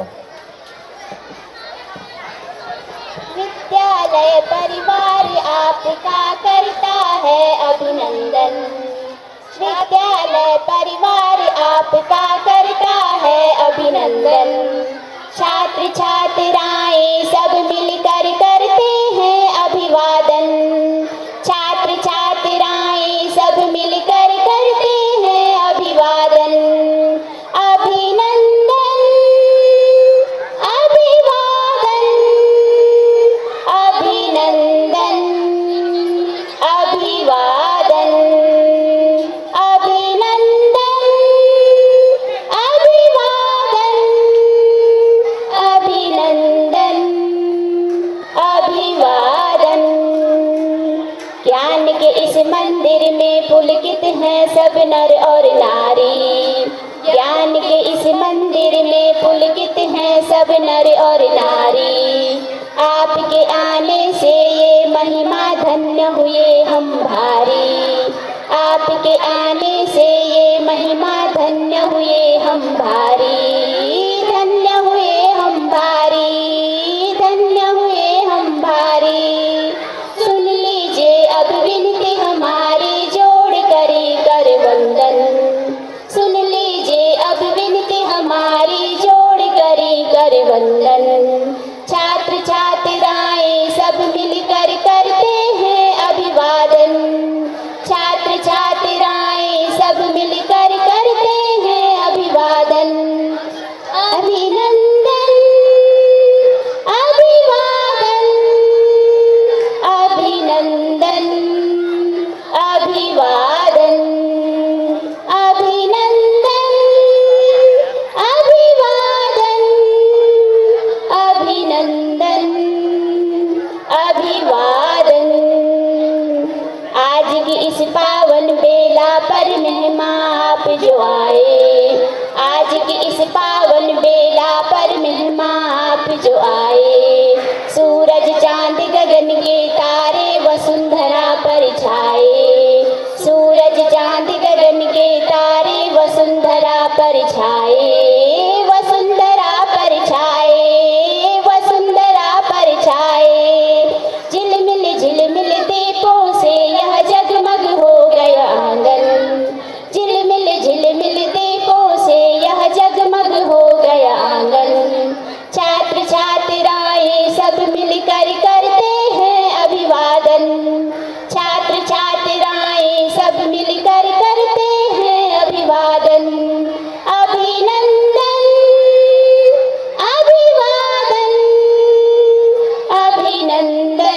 होगा विद्यालय परिवार आपका करता है अभिनंदन। विद्यालय परिवार आपका करता है अभिनंदन। छात्र छात्र इस मंदिर में पुलकित हैं सब नर और नारी। ज्ञान के इस मंदिर में पुलकित हैं सब नर और नारी। आपके आने से ये महिमा धन्य हुए हम भारी। आपके आने से ये महिमा धन्य हुए हम भारी। जो आए आज की इस पावन बेला पर मेहमा आप जो आए। सूरज चाँद गगन के तारे वसुंधरा पर छाए।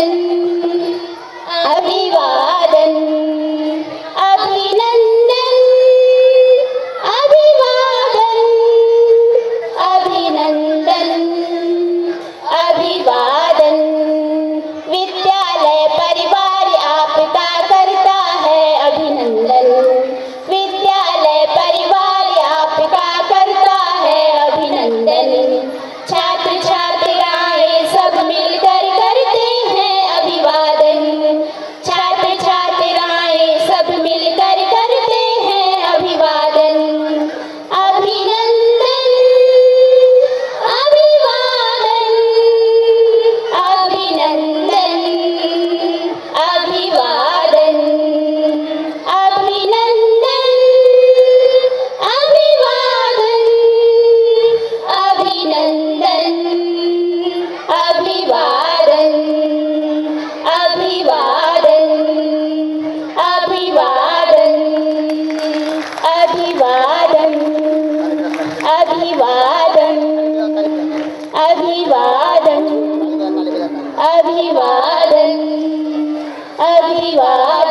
and Abhivadan, Abhivadan, Abhivadan.